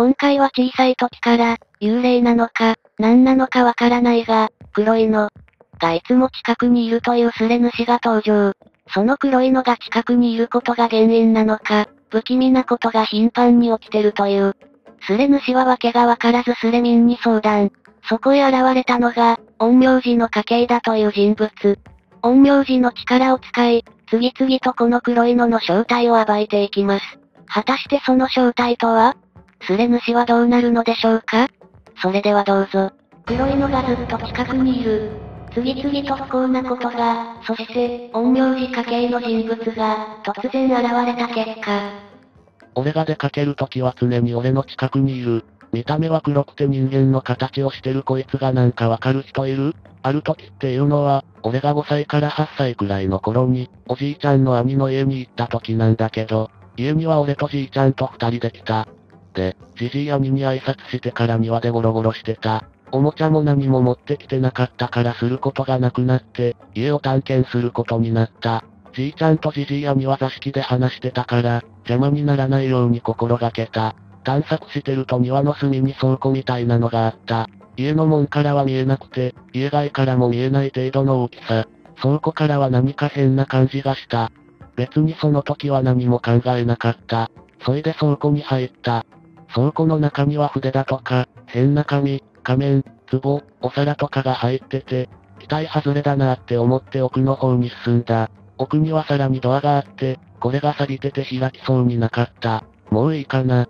今回は小さい時から、幽霊なのか、何なのかわからないが、黒いの、がいつも近くにいるというスレ主が登場。その黒いのが近くにいることが原因なのか、不気味なことが頻繁に起きてるという。スレ主は訳がわからずスレ民に相談。そこへ現れたのが、陰陽師の家系だという人物。陰陽師の力を使い、次々とこの黒いのの正体を暴いていきます。果たしてその正体とは？スレ主はどうなるのでしょうか？それではどうぞ。黒いのがずっと近くにいる。次々と不幸なことが、そして、陰陽師家系の人物が、突然現れた結果。俺が出かけるときは常に俺の近くにいる。見た目は黒くて人間の形をしてるこいつがなんかわかる人いる？ある時っていうのは、俺が5歳から8歳くらいの頃に、おじいちゃんの兄の家に行った時なんだけど、家には俺とじいちゃんと二人で来た。で、じじい兄に挨拶してから庭でゴロゴロしてた。おもちゃも何も持ってきてなかったからすることがなくなって、家を探検することになった。じいちゃんとじじい兄は座敷で話してたから、邪魔にならないように心がけた。探索してると庭の隅に倉庫みたいなのがあった。家の門からは見えなくて、家外からも見えない程度の大きさ。倉庫からは何か変な感じがした。別にその時は何も考えなかった。それで倉庫に入った。倉庫の中には筆だとか、変な紙、仮面、壺、お皿とかが入ってて、期待外れだなって思って奥の方に進んだ。奥にはさらにドアがあって、これが錆びてて開きそうになかった。もういいかな。っ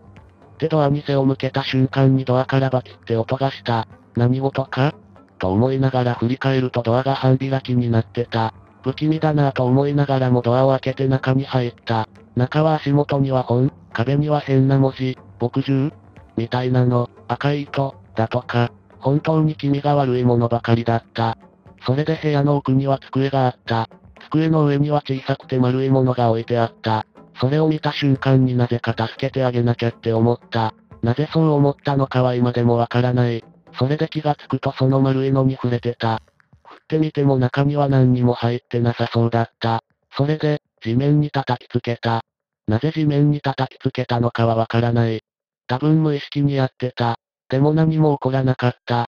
てドアに背を向けた瞬間にドアからバキって音がした。何事か？と思いながら振り返るとドアが半開きになってた。不気味だなぁと思いながらもドアを開けて中に入った。中は足元には本、壁には変な文字、墨汁みたいなの、赤い糸、だとか、本当に気味が悪いものばかりだった。それで部屋の奥には机があった。机の上には小さくて丸いものが置いてあった。それを見た瞬間になぜか助けてあげなきゃって思った。なぜそう思ったのかは今でもわからない。それで気がつくとその丸いのに触れてた。振ってみても中には何にも入ってなさそうだった。それで、地面に叩きつけた。なぜ地面に叩きつけたのかはわからない。多分無意識にやってた。でも何も起こらなかった。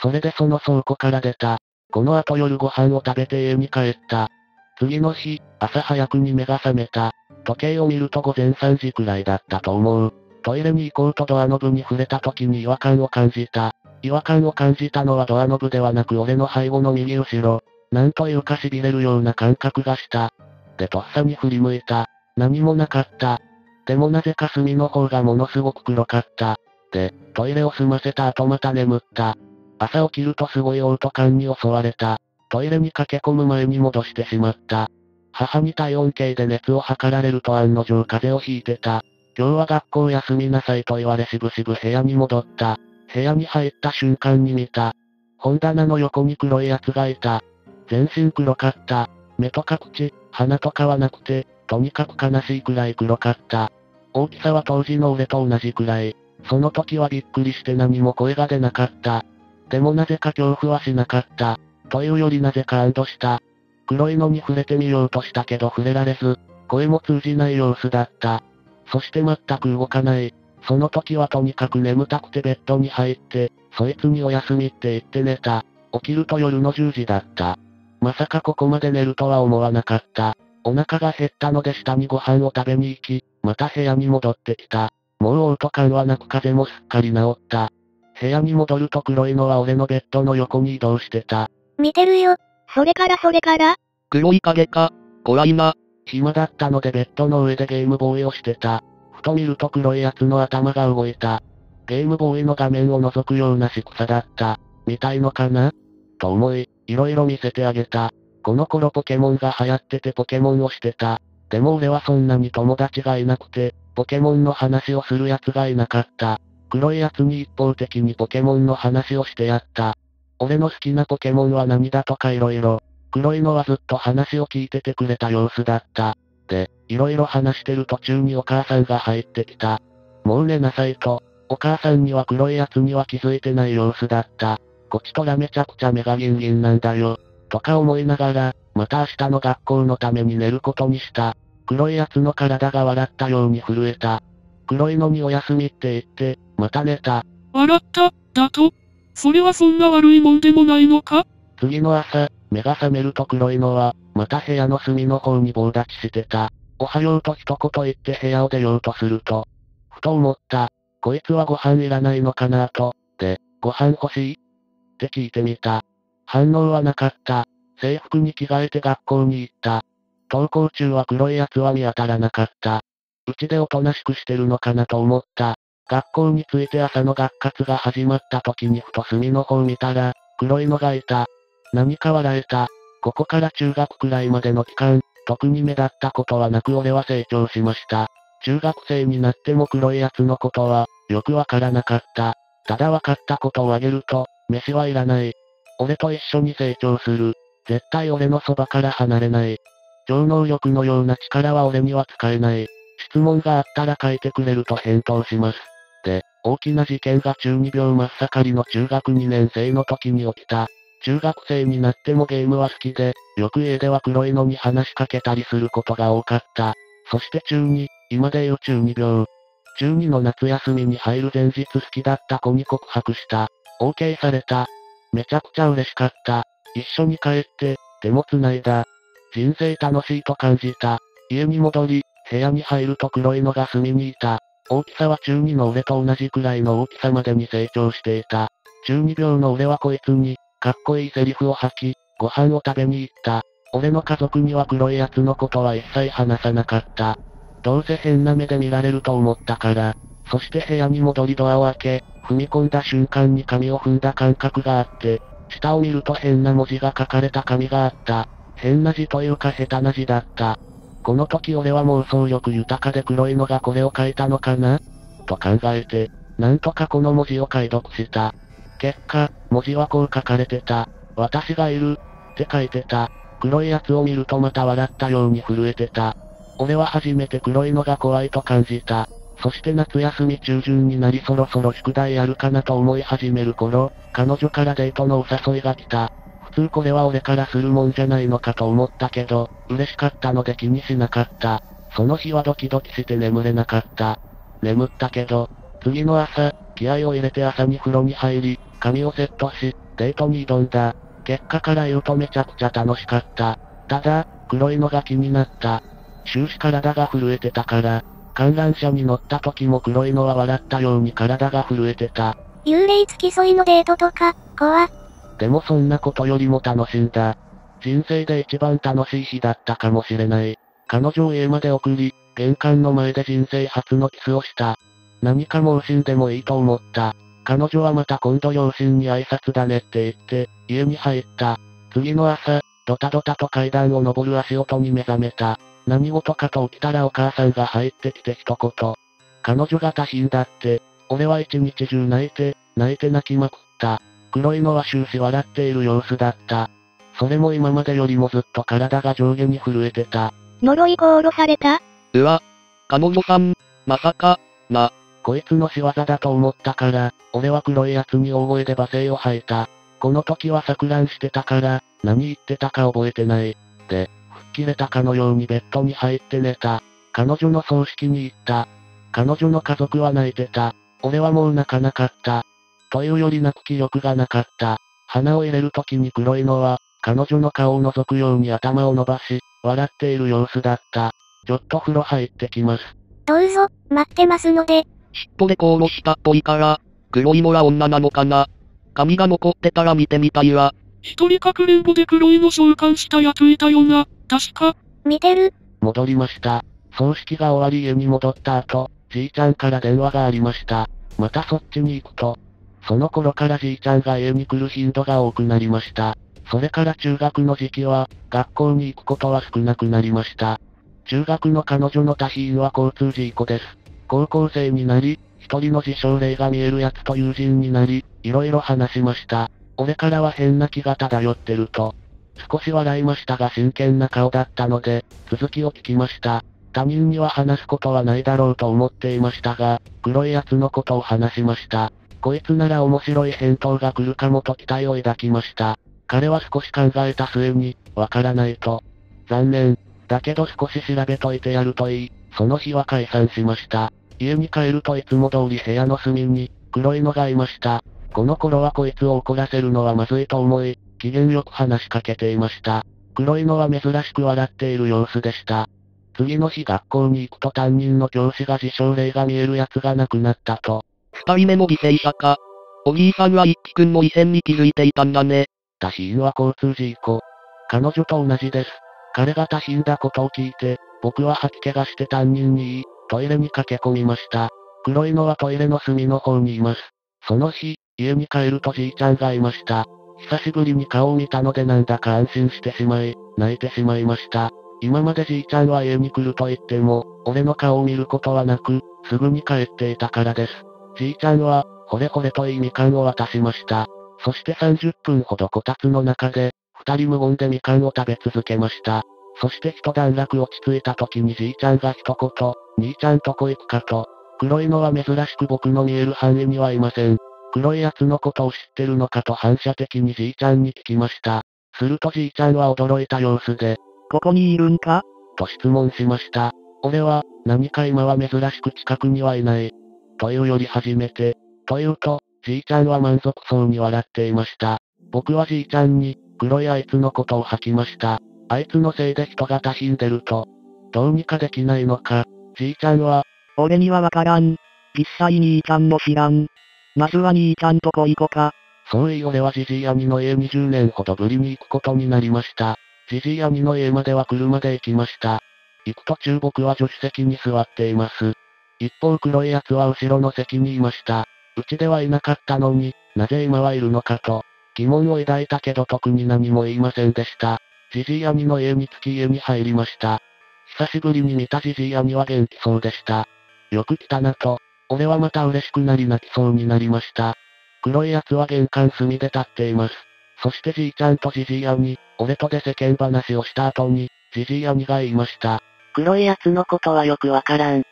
それでその倉庫から出た。この後夜ご飯を食べて家に帰った。次の日、朝早くに目が覚めた。時計を見ると午前3時くらいだったと思う。トイレに行こうとドアノブに触れた時に違和感を感じた。違和感を感じたのはドアノブではなく俺の背後の右後ろ。なんというか痺れるような感覚がした。でとっさに振り向いた。何もなかった。でもなぜか隅の方がものすごく黒かった。で、トイレを済ませた後また眠った。朝起きるとすごい嘔吐感に襲われた。トイレに駆け込む前に戻してしまった。母に体温計で熱を測られると案の定風邪をひいてた。今日は学校休みなさいと言われしぶしぶ部屋に戻った。部屋に入った瞬間に見た。本棚の横に黒い奴がいた。全身黒かった。目とか口、鼻とかはなくて、とにかく悲しいくらい黒かった。大きさは当時の俺と同じくらい。その時はびっくりして何も声が出なかった。でもなぜか恐怖はしなかった。というよりなぜか安堵した。黒いのに触れてみようとしたけど触れられず、声も通じない様子だった。そして全く動かない。その時はとにかく眠たくてベッドに入って、そいつにお休みって言って寝た。起きると夜の10時だった。まさかここまで寝るとは思わなかった。お腹が減ったので下にご飯を食べに行き、また部屋に戻ってきた。もう嘔吐感はなく風邪もすっかり治った。部屋に戻ると黒いのは俺のベッドの横に移動してた。見てるよ。それからそれから黒い影か。怖いな。暇だったのでベッドの上でゲームボーイをしてた。と見ると黒い奴の頭が動いた。ゲームボーイの画面を覗くような仕草だった。見たいのかな？と思い、いろいろ見せてあげた。この頃ポケモンが流行っててポケモンをしてた。でも俺はそんなに友達がいなくて、ポケモンの話をする奴がいなかった。黒い奴に一方的にポケモンの話をしてやった。俺の好きなポケモンは何だとか色々。黒いのはずっと話を聞いててくれた様子だった。で、いろいろ話してる途中にお母さんが入ってきた。もう寝なさいと、お母さんには黒いやつには気づいてない様子だった。こちとらめちゃくちゃ目がギンギンなんだよ。とか思いながら、また明日の学校のために寝ることにした。黒いやつの体が笑ったように震えた。黒いのにお休みって言って、また寝た。笑った、だと？それはそんな悪いもんでもないのか？次の朝、目が覚めると黒いのは、また部屋の隅の方に棒立ちしてた。おはようと一言言って部屋を出ようとすると、ふと思った。こいつはご飯いらないのかなと。で、ご飯欲しい？って聞いてみた。反応はなかった。制服に着替えて学校に行った。登校中は黒い奴は見当たらなかった。うちでおとなしくしてるのかなと思った。学校に着いて朝の学活が始まった時にふと隅の方見たら、黒いのがいた。何か笑えた。ここから中学くらいまでの期間、特に目立ったことはなく俺は成長しました。中学生になっても黒い奴のことは、よくわからなかった。ただ分かったことをあげると、飯はいらない。俺と一緒に成長する。絶対俺のそばから離れない。超能力のような力は俺には使えない。質問があったら書いてくれると返答します。で、大きな事件が中二病真っ盛りの中学2年生の時に起きた。中学生になってもゲームは好きで、よく家では黒いのに話しかけたりすることが多かった。そして中2、今で言う中二病。中2の夏休みに入る前日好きだった子に告白した。OK された。めちゃくちゃ嬉しかった。一緒に帰って、手も繋いだ。人生楽しいと感じた。家に戻り、部屋に入ると黒いのが隅にいた。大きさは中2の俺と同じくらいの大きさまでに成長していた。中二病の俺はこいつに、かっこいいセリフを吐き、ご飯を食べに行った。俺の家族には黒い奴のことは一切話さなかった。どうせ変な目で見られると思ったから。そして部屋に戻りドアを開け、踏み込んだ瞬間に紙を踏んだ感覚があって、下を見ると変な文字が書かれた紙があった。変な字というか下手な字だった。この時俺は妄想力豊かで黒いのがこれを書いたのかな？と考えて、なんとかこの文字を解読した。結果、文字はこう書かれてた。私がいる、って書いてた。黒いやつを見るとまた笑ったように震えてた。俺は初めて黒いのが怖いと感じた。そして夏休み中旬になりそろそろ宿題やるかなと思い始める頃、彼女からデートのお誘いが来た。普通これは俺からするもんじゃないのかと思ったけど、嬉しかったので気にしなかった。その日はドキドキして眠れなかった。眠ったけど、次の朝、気合を入れて朝に風呂に入り、髪をセットし、デートに挑んだ。結果から言うとめちゃくちゃ楽しかった。ただ、黒いのが気になった。終始体が震えてたから、観覧車に乗った時も黒いのは笑ったように体が震えてた。幽霊付き添いのデートとか、怖っ。でもそんなことよりも楽しんだ。人生で一番楽しい日だったかもしれない。彼女を家まで送り、玄関の前で人生初のキスをした。何か盲信でもいいと思った。彼女はまた今度両親に挨拶だねって言って、家に入った。次の朝、ドタドタと階段を登る足音に目覚めた。何事かと起きたらお母さんが入ってきて一言。彼女が多品だって、俺は一日中泣いて、泣いて泣きまくった。黒いのは終始笑っている様子だった。それも今までよりもずっと体が上下に震えてた。呪い殺された？うわ、彼女さん、まさか、な、こいつの仕業だと思ったから、俺は黒い奴に大声で罵声を吐いた。この時は錯乱してたから、何言ってたか覚えてない。で、切れたかのようにベッドに入って寝た。彼女の葬式に行った。彼女の家族は泣いてた。俺はもう泣かなかった。というより泣く気力がなかった。鼻を入れる時に黒いのは、彼女の顔を覗くように頭を伸ばし、笑っている様子だった。ちょっと風呂入ってきます。どうぞ、待ってますので。嫉妬で殺したっぽいから、黒いのは女なのかな。髪が残ってたら見てみたいわ。一人かくれんぼで黒いの召喚したやついたよな、確か。見てる。戻りました。葬式が終わり家に戻った後、じいちゃんから電話がありました。またそっちに行くと。その頃からじいちゃんが家に来る頻度が多くなりました。それから中学の時期は、学校に行くことは少なくなりました。中学の彼女の多否因は交通事故です。高校生になり、一人の自称霊が見えるやつと友人になり、いろいろ話しました。俺からは変な気が漂ってると。少し笑いましたが真剣な顔だったので、続きを聞きました。他人には話すことはないだろうと思っていましたが、黒い奴のことを話しました。こいつなら面白い返答が来るかもと期待を抱きました。彼は少し考えた末に、わからないと。残念。だけど少し調べといてやるといい。その日は解散しました。家に帰るといつも通り部屋の隅に、黒いのがいました。この頃はこいつを怒らせるのはまずいと思い、機嫌よく話しかけていました。黒いのは珍しく笑っている様子でした。次の日学校に行くと担任の教師が自称霊が見える奴が亡くなったと。二人目も犠牲者か。お兄さんは一輝くんも異変に気づいていたんだね。他死因は交通事故。彼女と同じです。彼が他死んだことを聞いて、僕は吐き気がして担任に言い、トイレに駆け込みました。黒いのはトイレの隅の方にいます。その日、家に帰るとじいちゃんがいました。久しぶりに顔を見たのでなんだか安心してしまい、泣いてしまいました。今までじいちゃんは家に来ると言っても、俺の顔を見ることはなく、すぐに帰っていたからです。じいちゃんは、ほれほれといいみかんを渡しました。そして30分ほどこたつの中で、二人無言でみかんを食べ続けました。そして一段落落ち着いた時にじいちゃんが一言、兄ちゃんとこ行くかと。黒いのは珍しく僕の見える範囲にはいません。黒い奴のことを知ってるのかと反射的にじいちゃんに聞きました。するとじいちゃんは驚いた様子で、ここにいるんか？と質問しました。俺は、何か今は珍しく近くにはいない。というより初めて。というと、じいちゃんは満足そうに笑っていました。僕はじいちゃんに、黒いあいつのことを吐きました。あいつのせいで人が他死んでると。どうにかできないのか。じいちゃんは、俺にはわからん。実際兄ちゃんも知らん。まずは兄ちゃんとこ行こか。そういい俺はじじい兄の家20年ほどぶりに行くことになりました。じじい兄の家までは車で行きました。行く途中僕は助手席に座っています。一方黒い奴は後ろの席にいました。うちではいなかったのに、なぜ今はいるのかと、疑問を抱いたけど特に何も言いませんでした。じじい兄の家に着き家に入りました。久しぶりに見たじじい兄は元気そうでした。よく来たなと、俺はまた嬉しくなり泣きそうになりました。黒い奴は玄関隅で立っています。そしてじいちゃんとじじい兄、俺とで世間話をした後に、じじい兄が言いました。黒い奴のことはよくわからん。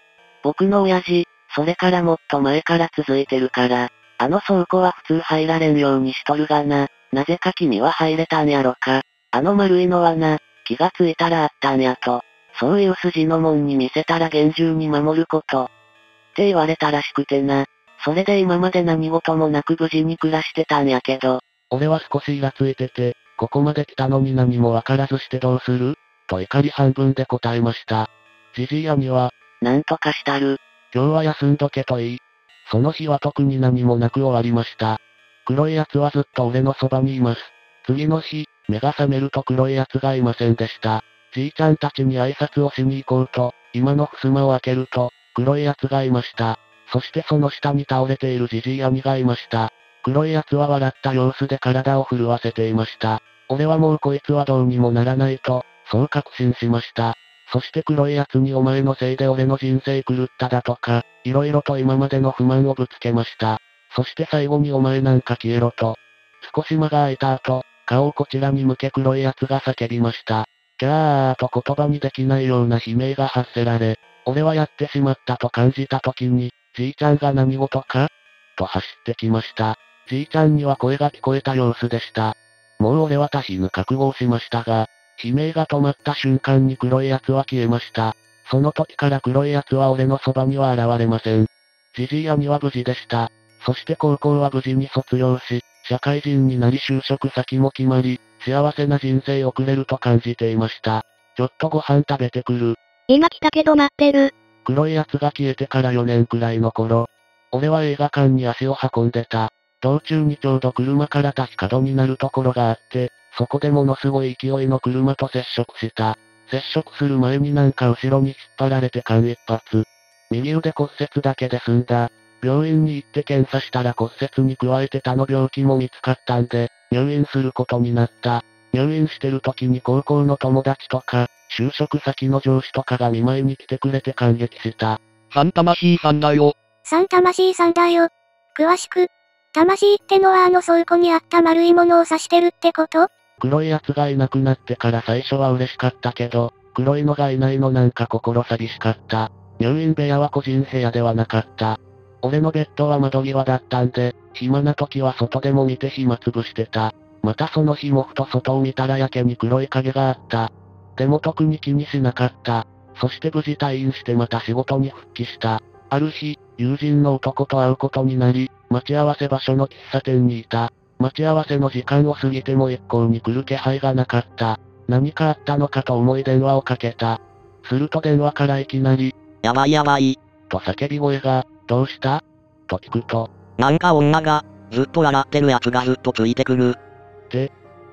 僕の親父、それからもっと前から続いてるから、あの倉庫は普通入られんようにしとるがな、なぜか君は入れたんやろか。あの丸いのはな、気がついたらあったんやと。そういう筋の門に見せたら厳重に守ること。って言われたらしくてな。それで今まで何事もなく無事に暮らしてたんやけど、俺は少しイラついてて、ここまで来たのに何もわからずしてどうする？と怒り半分で答えました。じじい兄は、なんとかしたる。今日は休んどけといい。その日は特に何もなく終わりました。黒い奴はずっと俺のそばにいます。次の日、目が覚めると黒い奴がいませんでした。じいちゃんたちに挨拶をしに行こうと、今の襖を開けると、黒い奴がいました。そしてその下に倒れているじじい兄がいました。黒い奴は笑った様子で体を震わせていました。俺はもうこいつはどうにもならないと、そう確信しました。そして黒い奴にお前のせいで俺の人生狂っただとか、色々と今までの不満をぶつけました。そして最後にお前なんか消えろと。少し間が空いた後、顔をこちらに向け黒い奴が叫びました。キャーと言葉にできないような悲鳴が発せられ、俺はやってしまったと感じた時に、じいちゃんが何事か？と走ってきました。じいちゃんには声が聞こえた様子でした。もう俺は他死ぬ覚悟をしましたが、悲鳴が止まった瞬間に黒い奴は消えました。その時から黒い奴は俺のそばには現れません。じじい兄は無事でした。そして高校は無事に卒業し、社会人になり就職先も決まり、幸せな人生を送れると感じていました。ちょっとご飯食べてくる。今来たけど待ってる。黒い奴が消えてから4年くらいの頃、俺は映画館に足を運んでた。道中にちょうど車から立ち角になるところがあって、そこでものすごい勢いの車と接触した。接触する前になんか後ろに引っ張られて間一髪。右腕骨折だけで済んだ。病院に行って検査したら骨折に加えて他の病気も見つかったんで、入院することになった。入院してる時に高校の友達とか、就職先の上司とかが見舞いに来てくれて感激した。サンタマシーさんだよ。サン魂さんだよ。詳しく。魂ってのはあの倉庫にあった丸いものを指してるってこと？黒い奴がいなくなってから最初は嬉しかったけど、黒いのがいないのなんか心寂しかった。入院部屋は個人部屋ではなかった。俺のベッドは窓際だったんで、暇な時は外でも見て暇つぶしてた。またその日もふと外を見たらやけに黒い影があった。でも特に気にしなかった。そして無事退院してまた仕事に復帰した。ある日、友人の男と会うことになり、待ち合わせ場所の喫茶店にいた。待ち合わせの時間を過ぎても一向に来る気配がなかった。何かあったのかと思い電話をかけた。すると電話からいきなり、やばいやばい。と叫び声が、どうした？と聞くと、なんか女が、ずっと笑ってるやつがずっとついてくる。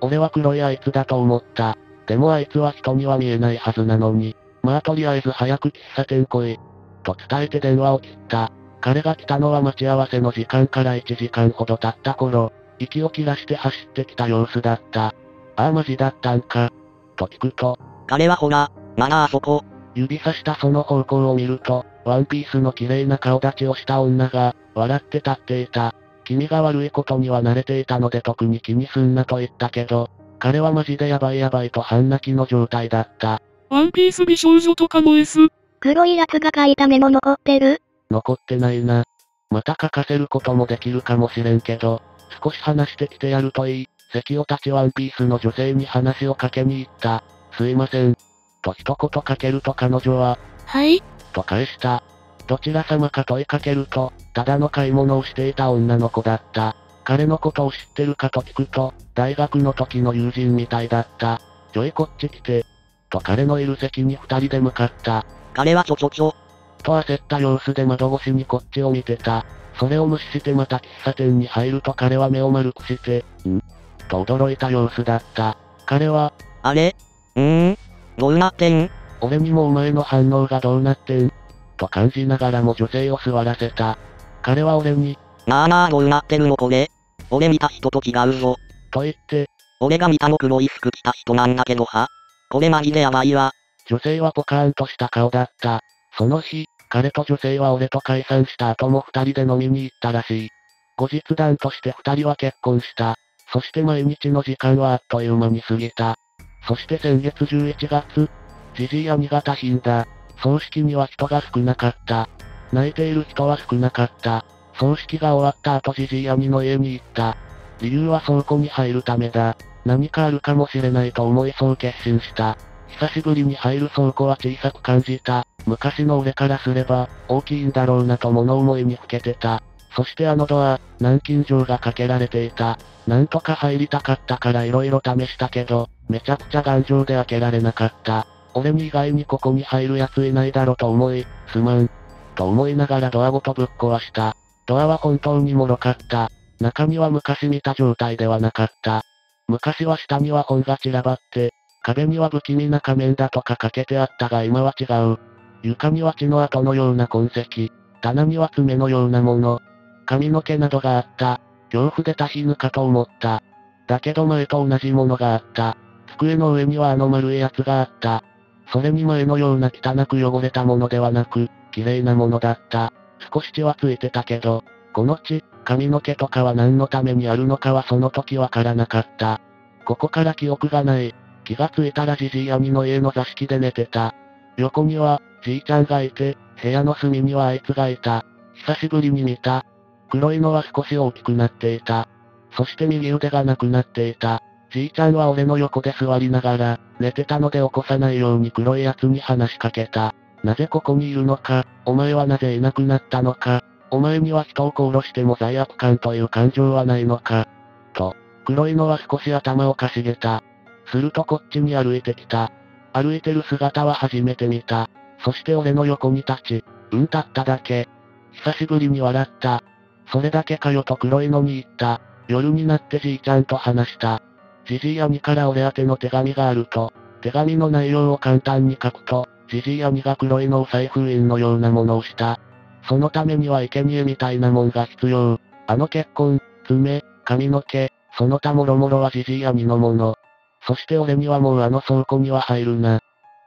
俺は黒いあいつだと思った。でもあいつは人には見えないはずなのに、まあとりあえず早く喫茶店来い。と伝えて電話を切った。彼が来たのは待ち合わせの時間から1時間ほど経った頃、息を切らして走ってきた様子だった。ああマジだったんか。と聞くと、彼はほら、まだあそこ。指さしたその方向を見ると、ワンピースの綺麗な顔立ちをした女が、笑って立っていた。君が悪いことには慣れていたので特に気にすんなと言ったけど、彼はマジでやばいやばいと半泣きの状態だった。ワンピース美少女とかの S。黒いやつが書いたメモ残ってる？残ってないな。また書かせることもできるかもしれんけど、少し話してきてやるといい。関を立ちワンピースの女性に話をかけに行った。すいません。と一言かけると彼女は、はい。と返した。どちら様か問いかけると、ただの買い物をしていた女の子だった。彼のことを知ってるかと聞くと、大学の時の友人みたいだった。ちょいこっち来て。と彼のいる席に二人で向かった。彼はちょちょちょ。と焦った様子で窓越しにこっちを見てた。それを無視してまた喫茶店に入ると彼は目を丸くして、ん？と驚いた様子だった。彼は、あれ？ん？どうなってん俺にもお前の反応がどうなってん？と感じながらも女性を座らせた。彼は俺に、なあなあどうなってるのこれ？俺見た人と違うぞ。と言って、俺が見たの黒い服着た人なんだけどは？これマジでやばいわ。女性はポカーンとした顔だった。その日、彼と女性は俺と解散した後も二人で飲みに行ったらしい。後日談として二人は結婚した。そして毎日の時間はあっという間に過ぎた。そして先月11月、ジジイや新潟品だ。葬式には人が少なかった。泣いている人は少なかった。葬式が終わった後ジジイ兄の家に行った。理由は倉庫に入るためだ。何かあるかもしれないと思いそう決心した。久しぶりに入る倉庫は小さく感じた。昔の俺からすれば、大きいんだろうなと物思いにふけてた。そしてあのドア、南京錠がかけられていた。なんとか入りたかったから色々試したけど、めちゃくちゃ頑丈で開けられなかった。俺に以外にここに入る奴いないだろと思い、すまん。と思いながらドアごとぶっ壊した。ドアは本当に脆かった。中身は昔見た状態ではなかった。昔は下には本が散らばって、壁には不気味な仮面だとか書けてあったが今は違う。床には血の跡のような痕跡。棚には爪のようなもの。髪の毛などがあった。恐怖で多死ぬかと思った。だけど前と同じものがあった。机の上にはあの丸いやつがあった。それに前のような汚く汚れたものではなく、綺麗なものだった。少し血はついてたけど、この血、髪の毛とかは何のためにあるのかはその時わからなかった。ここから記憶がない。気がついたらじじい兄の家の座敷で寝てた。横には、じいちゃんがいて、部屋の隅にはあいつがいた。久しぶりに見た。黒いのは少し大きくなっていた。そして右腕がなくなっていた。じいちゃんは俺の横で座りながら、寝てたので起こさないように黒いやつに話しかけた。なぜここにいるのか、お前はなぜいなくなったのか、お前には人を殺しても罪悪感という感情はないのか。と、黒いのは少し頭をかしげた。するとこっちに歩いてきた。歩いてる姿は初めて見た。そして俺の横に立ち、うん立っただけ。久しぶりに笑った。それだけかよと黒いのに言った。夜になってじいちゃんと話した。じじい兄から俺宛ての手紙があると、手紙の内容を簡単に書くと、じじい兄が黒いのを財布印のようなものをした。そのためには生贄みたいなもんが必要。あの結婚、爪、髪の毛、その他もろもろはじじい兄のもの。そして俺にはもうあの倉庫には入るな。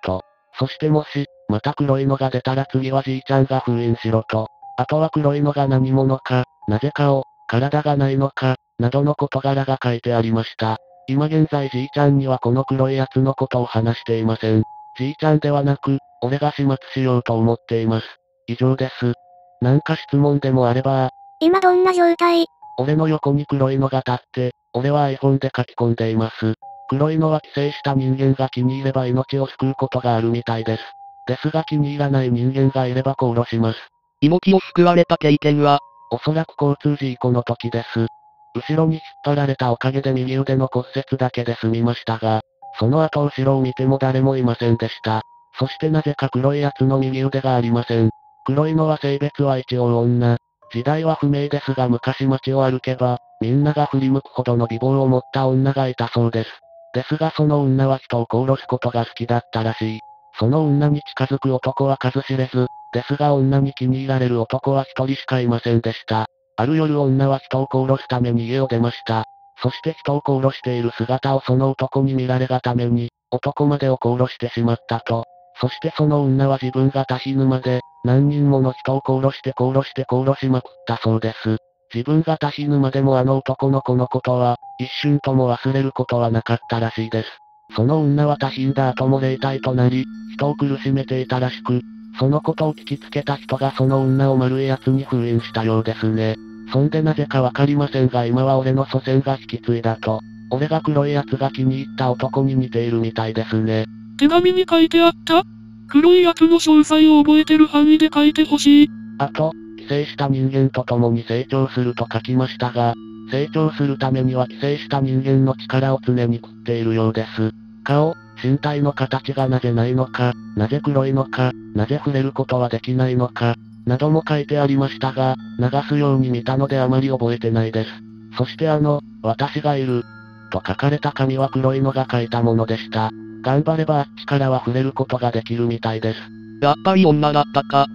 と。そしてもし、また黒いのが出たら次はじいちゃんが封印しろと。あとは黒いのが何者か、なぜ顔、体がないのか、などの事柄が書いてありました。今現在じいちゃんにはこの黒いやつのことを話していません。じいちゃんではなく、俺が始末しようと思っています。以上です。なんか質問でもあれば、今どんな状態？俺の横に黒いのが立って、俺は iPhone で書き込んでいます。黒いのは寄生した人間が気に入れば命を救うことがあるみたいです。ですが気に入らない人間がいれば殺します。命を救われた経験は、おそらく交通事故の時です。後ろに引っ張られたおかげで右腕の骨折だけで済みましたが、その後後ろを見ても誰もいませんでした。そしてなぜか黒いやつの右腕がありません。黒いのは性別は一応女。時代は不明ですが昔街を歩けば、みんなが振り向くほどの美貌を持った女がいたそうです。ですがその女は人を殺すことが好きだったらしい。その女に近づく男は数知れず、ですが女に気に入られる男は一人しかいませんでした。ある夜女は人を殺すために家を出ました。そして人を殺している姿をその男に見られがために、男までを殺してしまったと。そしてその女は自分がタヒ沼で、何人もの人を殺して殺して殺しまくったそうです。自分がタヒ沼でもあの男の子のことは、一瞬とも忘れることはなかったらしいです。その女はタヒんだ後も霊体となり、人を苦しめていたらしく、そのことを聞きつけた人がその女を丸い奴に封印したようですね。そんでなぜかわかりませんが今は俺の祖先が引き継いだと。俺が黒い奴が気に入った男に似ているみたいですね。手紙に書いてあった黒いやつの詳細を覚えてる範囲で書いてほしい。あと、寄生した人間と共に成長すると書きましたが、成長するためには寄生した人間の力を常に食っているようです。顔、身体の形がなぜないのか、なぜ黒いのか、なぜ触れることはできないのか、なども書いてありましたが、流すように見たのであまり覚えてないです。そしてあの、私がいる、と書かれた紙は黒いのが書いたものでした。頑張ればあっちからは触れることができるみたいです。やっぱり女だったか。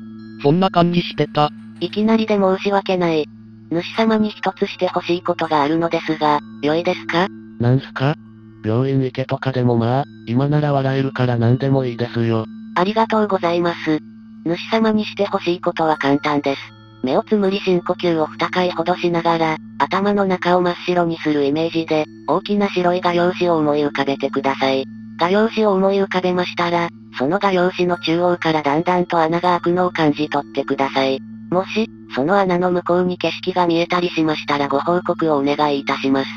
そんな感じしてた。いきなりで申し訳ない。主様に一つしてほしいことがあるのですが、良いですか？なんすか？病院行けとかでもまあ、今なら笑えるから何でもいいですよ。ありがとうございます。主様にしてほしいことは簡単です。目をつむり深呼吸を2回ほどしながら、頭の中を真っ白にするイメージで、大きな白い画用紙を思い浮かべてください。画用紙を思い浮かべましたら、その画用紙の中央からだんだんと穴が開くのを感じ取ってください。もし、その穴の向こうに景色が見えたりしましたらご報告をお願いいたします。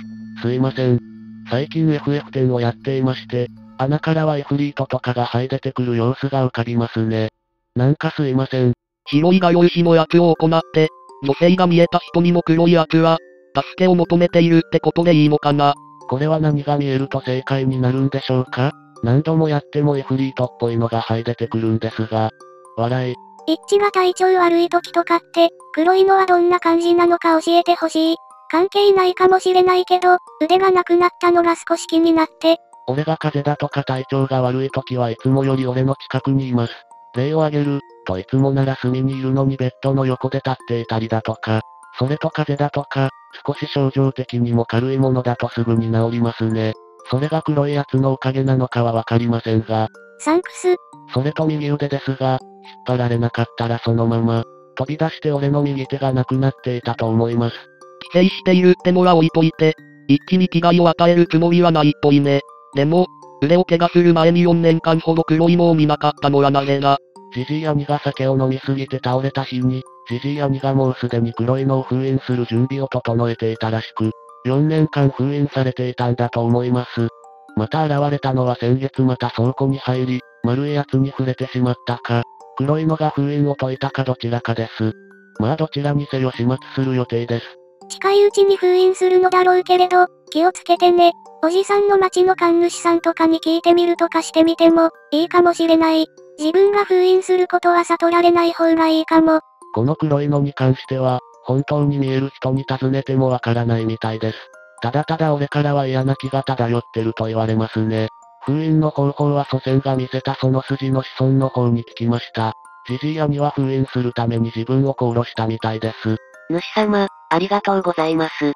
すいません。最近 FF10 をやっていまして、穴からはエフリートとかが這い出てくる様子が浮かびますね。なんかすいません。白い画用紙のやつを行って、女性が見えた人にも黒いやつは、助けを求めているってことでいいのかな？これは何が見えると正解になるんでしょうか？何度もやってもエフリートっぽいのが這い出てくるんですが。笑い。一致が体調悪い時とかって、黒いのはどんな感じなのか教えてほしい。関係ないかもしれないけど、腕がなくなったのが少し気になって、俺が風邪だとか体調が悪い時はいつもより俺の近くにいます。例を挙げる、といつもなら隅にいるのにベッドの横で立っていたりだとか、それと風邪だとか、少し症状的にも軽いものだとすぐに治りますね。それが黒いやつのおかげなのかはわかりませんが、サンクス、それと右腕ですが、引っ張られなかったらそのまま、飛び出して俺の右手がなくなっていたと思います。寄生しているってのは置いといて、一気に危害を与えるつもりはないっぽいね。でも、腕を怪我する前に4年間ほど黒いのを見なかったのはなぜだ。ジジイ兄が酒を飲みすぎて倒れた日に、ジジイ兄がもうすでに黒いのを封印する準備を整えていたらしく、4年間封印されていたんだと思います。また現れたのは先月また倉庫に入り、丸いやつに触れてしまったか、黒いのが封印を解いたかどちらかです。まあどちらにせよ始末する予定です。近いうちに封印するのだろうけれど、気をつけてね。おじさんの町の神主さんとかに聞いてみるとかしてみても、いいかもしれない。自分が封印することは悟られない方がいいかも。この黒いのに関しては、本当に見える人に尋ねてもわからないみたいです。ただただ俺からは嫌な気が漂ってると言われますね。封印の方法は祖先が見せたその筋の子孫の方に聞きました。ジジイ兄は封印するために自分を殺したみたいです。主様、ありがとうございます。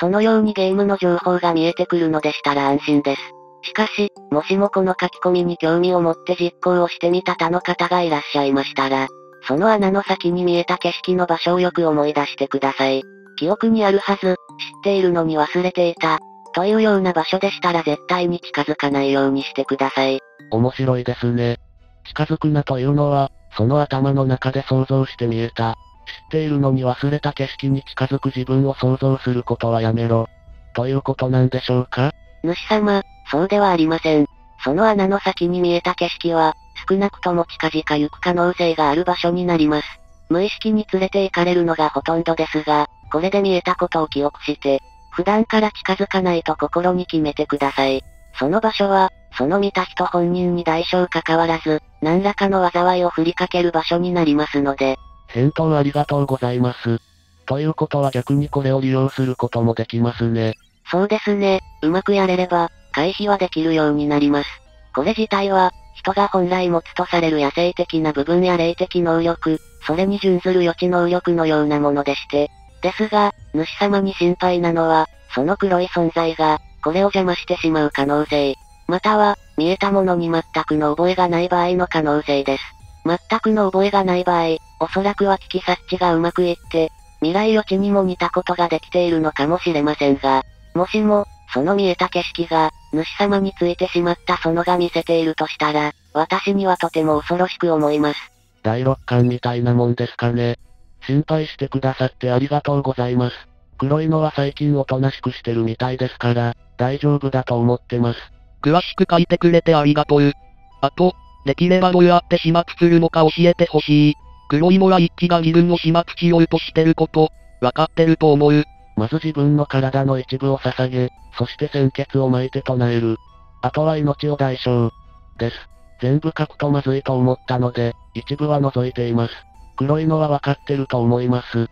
そのようにゲームの情報が見えてくるのでしたら安心です。しかし、もしもこの書き込みに興味を持って実行をしてみた他の方がいらっしゃいましたら、その穴の先に見えた景色の場所をよく思い出してください。記憶にあるはず、知っているのに忘れていた、というような場所でしたら絶対に近づかないようにしてください。面白いですね。近づくなというのは、その頭の中で想像して見えた。知っているのに忘れた景色に近づく自分を想像することはやめろ。ということなんでしょうか？主様、そうではありません。その穴の先に見えた景色は、少なくとも近々行く可能性がある場所になります。無意識に連れて行かれるのがほとんどですが、これで見えたことを記憶して、普段から近づかないと心に決めてください。その場所は、その見た人本人に代償かかわらず、何らかの災いを振りかける場所になりますので、返答ありがとうございます。ということは逆にこれを利用することもできますね。そうですね、うまくやれれば、回避はできるようになります。これ自体は、人が本来持つとされる野生的な部分や霊的能力、それに準ずる予知能力のようなものでして。ですが、主様に心配なのは、その黒い存在が、これを邪魔してしまう可能性。または、見えたものに全くの覚えがない場合の可能性です。全くの覚えがない場合、おそらくは危機察知がうまくいって、未来予知にも似たことができているのかもしれませんが、もしも、その見えた景色が、主様についてしまったそのが見せているとしたら、私にはとても恐ろしく思います。第六感みたいなもんですかね。心配してくださってありがとうございます。黒いのは最近おとなしくしてるみたいですから、大丈夫だと思ってます。詳しく書いてくれてありがとう。あと、できればどうやって始末するのか教えてほしい。黒いモラ一機が自分を始末しようとしてること、わかってると思う。まず自分の体の一部を捧げ、そして鮮血を撒いて唱える。あとは命を代償。です。全部書くとまずいと思ったので、一部は除いています。黒いのはわかってると思います。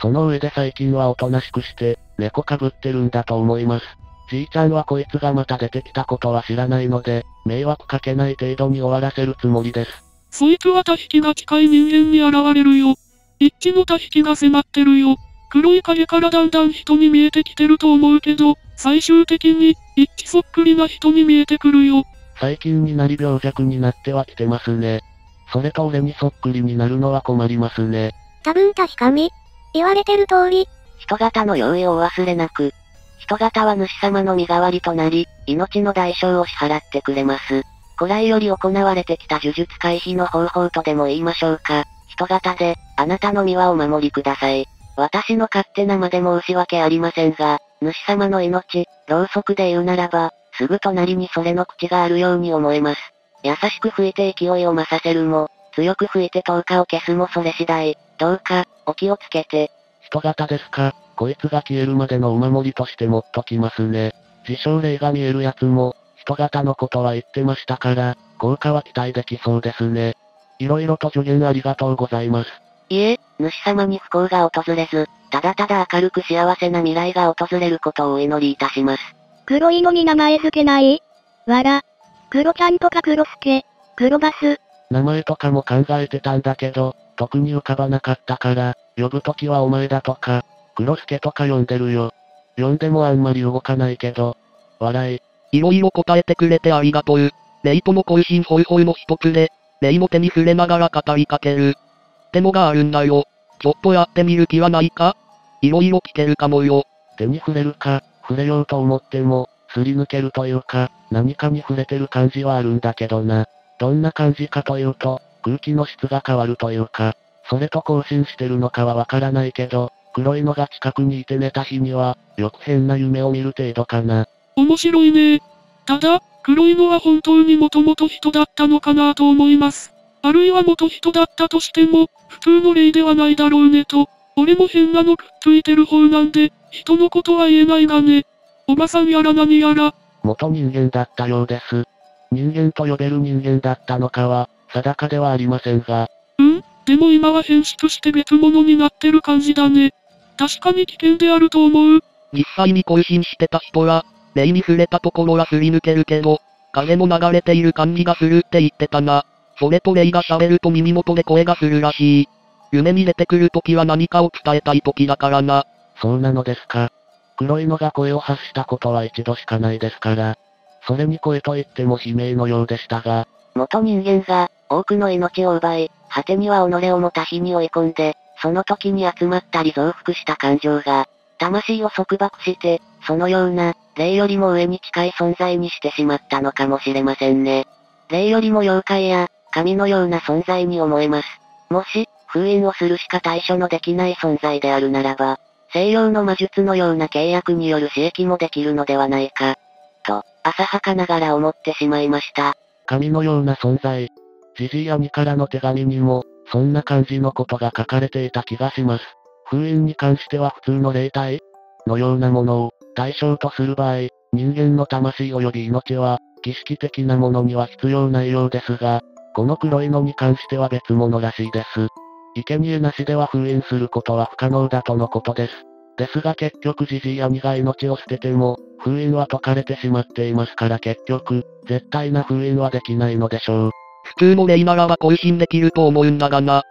その上で最近はおとなしくして、猫かぶってるんだと思います。じいちゃんはこいつがまた出てきたことは知らないので、迷惑かけない程度に終わらせるつもりです。そいつは多引きが近い人間に現れるよ。一致の多引きが迫ってるよ。黒い影からだんだん人に見えてきてると思うけど、最終的に、一致そっくりな人に見えてくるよ。最近になり病弱になってはきてますね。それと俺にそっくりになるのは困りますね。多分確かみ。言われてる通り、人型の用意をお忘れなく。人型は主様の身代わりとなり、命の代償を支払ってくれます。古来より行われてきた呪術回避の方法とでも言いましょうか。人型で、あなたの身はお守りください。私の勝手なまで申し訳ありませんが、主様の命、ろうそくで言うならば、すぐ隣にそれの口があるように思えます。優しく吹いて勢いを増させるも、強く吹いて10日を消すもそれ次第、どうか、お気をつけて。人型ですか？こいつが消えるまでのお守りとして持っときますね。自称霊が見えるやつも、人型のことは言ってましたから、効果は期待できそうですね。いろいろと助言ありがとうございます。いえ、主様に不幸が訪れず、ただただ明るく幸せな未来が訪れることをお祈りいたします。黒いのに名前付けない？わら。黒ちゃんとか黒助。黒バス。名前とかも考えてたんだけど、特に浮かばなかったから、呼ぶときはお前だとか、黒助とか呼んでるよ。呼んでもあんまり動かないけど、笑い。いろいろ答えてくれてありがとう。レイとも更新ホイホイの一つで、レイも手に触れながら語りかける。でもがあるんだよ。ちょっとやってみる気はないか？いろいろ聞けるかもよ。手に触れるか、触れようと思っても、すり抜けるというか、何かに触れてる感じはあるんだけどな。どんな感じかというと、空気の質が変わるというか、それと更新してるのかはわからないけど、黒いのが近くにいて寝た日には、よく変な夢を見る程度かな。面白いね。ただ、黒いのは本当にもともと人だったのかなと思います。あるいは元人だったとしても、普通の霊ではないだろうねと。俺も変なのくっついてる方なんで、人のことは言えないがね。おばさんやら何やら、元人間だったようです。人間と呼べる人間だったのかは、定かではありませんが、うん？でも今は変質して別物になってる感じだね。確かに危険であると思う。実際に更新してた人は、霊に触れたところはすり抜けるけど、風も流れている感じがするって言ってたな。それと霊が喋ると耳元で声がするらしい。夢に出てくるときは何かを伝えたいときだからな。そうなのですか。黒いのが声を発したことは一度しかないですから。それに声と言っても悲鳴のようでしたが、元人間が、多くの命を奪い、果てには己をも他非に追い込んで、その時に集まったり増幅した感情が、魂を束縛して、そのような、霊よりも上に近い存在にしてしまったのかもしれませんね。霊よりも妖怪や、神のような存在に思えます。もし、封印をするしか対処のできない存在であるならば、西洋の魔術のような契約による刺激もできるのではないか。と、浅はかながら思ってしまいました。神のような存在。ジジイやミからの手紙にも、そんな感じのことが書かれていた気がします。封印に関しては普通の霊体のようなものを対象とする場合、人間の魂及び命は、儀式的なものには必要ないようですが、この黒いのに関しては別物らしいです。生贄なしでは封印することは不可能だとのことです。ですが結局じじい兄が命を捨てても、封印は解かれてしまっていますから結局、絶対な封印はできないのでしょう。普通の霊ならば恋心できると思うんだがな。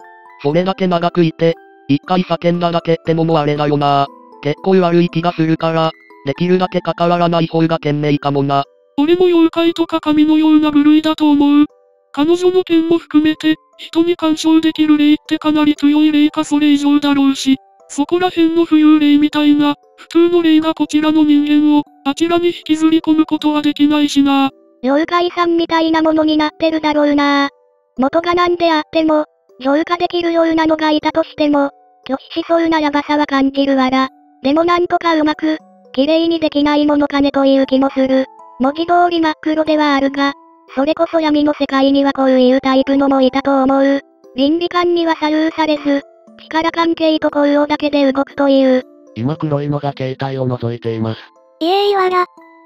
それだけ長くいて、一回叫んだだけってのもあれだよな。結構悪い気がするから、できるだけ関わらない方が賢明かもな。俺も妖怪とか神のような部類だと思う。彼女の件も含めて、人に干渉できる霊ってかなり強い霊かそれ以上だろうし、そこら辺の浮遊霊みたいな、普通の霊がこちらの人間を、あちらに引きずり込むことはできないしな。妖怪さんみたいなものになってるだろうな。元が何であっても、浄化できるようなのがいたとしても、拒否しそうなヤバさは感じるわら。でもなんとかうまく、綺麗にできないものかねという気もする。文字通り真っ黒ではあるが、それこそ闇の世界にはこういうタイプのもいたと思う。倫理観には左右されず、力関係と行動だけで動くという。今黒いのが携帯を覗いています。いえいわら。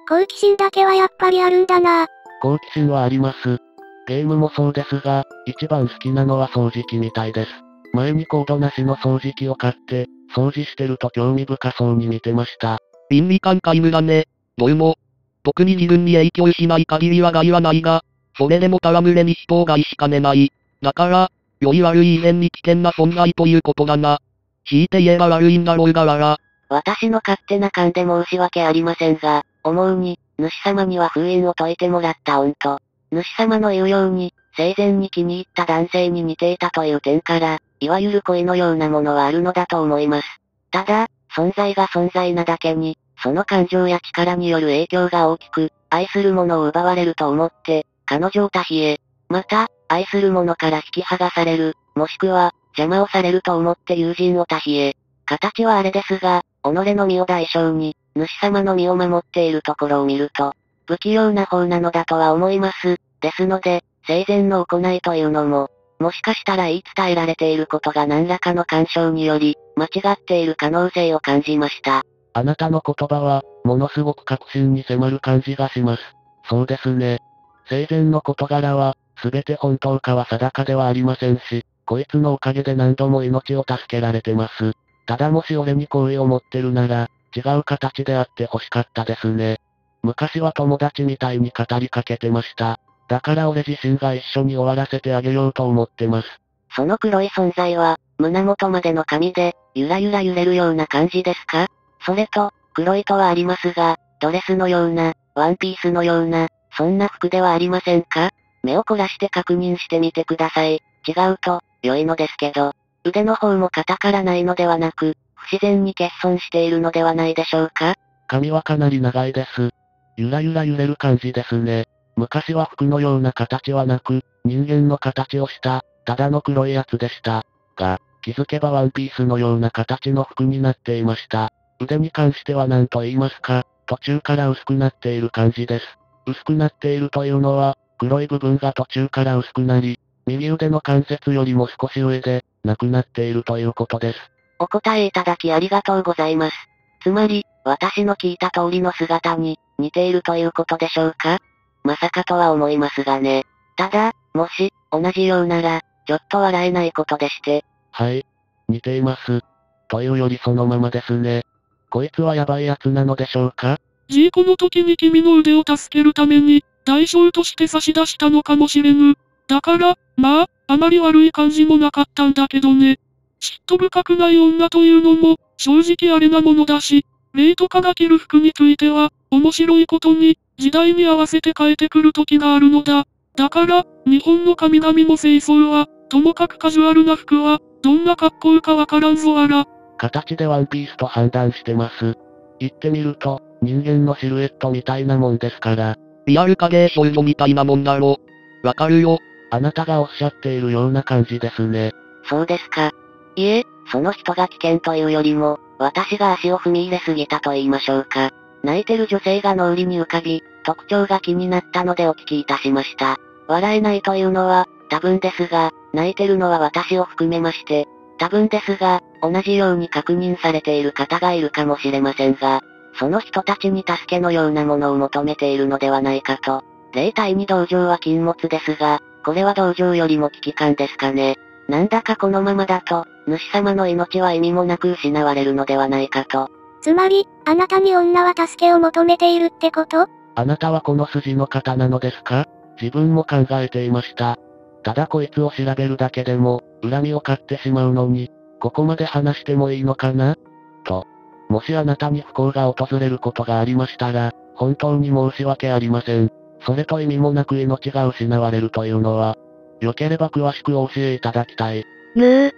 好奇心だけはやっぱりあるんだな。好奇心はあります。ゲームもそうですが、一番好きなのは掃除機みたいです。前にコードなしの掃除機を買って、掃除してると興味深そうに見てました。倫理観皆無だね。どうも。特に自分に影響しない限りは害はないが、それでも戯れに人を害しかねない。だから、より悪い以前に危険な存在ということだな。強いて言えば悪いんだろうがわら。私の勝手な勘で申し訳ありませんが、思うに、主様には封印を解いてもらった恩と、主様の言うように、生前に気に入った男性に似ていたという点から、いわゆる恋のようなものはあるのだと思います。ただ、存在が存在なだけに、その感情や力による影響が大きく、愛する者を奪われると思って、彼女を他否へ、また、愛する者から引き剥がされる、もしくは、邪魔をされると思って友人を他否へ。形はあれですが、己の身を代償に、主様の身を守っているところを見ると、不器用な方なのだとは思います。ですので、生前の行いというのも、もしかしたら言い伝えられていることが何らかの干渉により、間違っている可能性を感じました。あなたの言葉は、ものすごく確信に迫る感じがします。そうですね。生前の事柄は、すべて本当かは定かではありませんし、こいつのおかげで何度も命を助けられてます。ただもし俺に好意を持ってるなら、違う形であって欲しかったですね。昔は友達みたいに語りかけてました。だから俺自身が一緒に終わらせてあげようと思ってます。その黒い存在は、胸元までの髪で、ゆらゆら揺れるような感じですか？それと、黒いとはありますが、ドレスのような、ワンピースのような、そんな服ではありませんか？目を凝らして確認してみてください。違うと、良いのですけど、腕の方も肩からないのではなく、不自然に欠損しているのではないでしょうか？髪はかなり長いです。ゆらゆら揺れる感じですね。昔は服のような形はなく、人間の形をした、ただの黒いやつでした。が、気づけばワンピースのような形の服になっていました。腕に関しては何と言いますか、途中から薄くなっている感じです。薄くなっているというのは、黒い部分が途中から薄くなり、右腕の関節よりも少し上で、なくなっているということです。お答えいただきありがとうございます。つまり、私の聞いた通りの姿に、似ているということでしょうか？まさかとは思いますがね。ただ、もし、同じようなら、ちょっと笑えないことでして。はい。似ています。というよりそのままですね。こいつはやばいやつなのでしょうか？ジーコの時に君の腕を助けるために、代償として差し出したのかもしれぬ。だから、まあ、あまり悪い感じもなかったんだけどね。嫉妬深くない女というのも、正直あれなものだし、レイとかが着る服については、面白いことに、時代に合わせて変えてくる時があるのだ。だから、日本の神々も清掃は、ともかくカジュアルな服は、どんな格好かわからんぞあら。形でワンピースと判断してます。言ってみると、人間のシルエットみたいなもんですから。リアル影少女みたいなもんだろ。わかるよ。あなたがおっしゃっているような感じですね。そうですか。いえ、その人が危険というよりも、私が足を踏み入れすぎたと言いましょうか。泣いてる女性が脳裏に浮かび、特徴が気になったのでお聞きいたしました。笑えないというのは、多分ですが、泣いてるのは私を含めまして、多分ですが、同じように確認されている方がいるかもしれませんが、その人たちに助けのようなものを求めているのではないかと。霊体に同情は禁物ですが、これは同情よりも危機感ですかね。なんだかこのままだと、主様の命は意味もなく失われるのではないかと。つまり、あなたに女は助けを求めているってこと？あなたはこの筋の方なのですか？自分も考えていました。ただこいつを調べるだけでも、恨みを買ってしまうのに、ここまで話してもいいのかな？と。もしあなたに不幸が訪れることがありましたら、本当に申し訳ありません。それと意味もなく命が失われるというのは、良ければ詳しくお教えいただきたい。むー。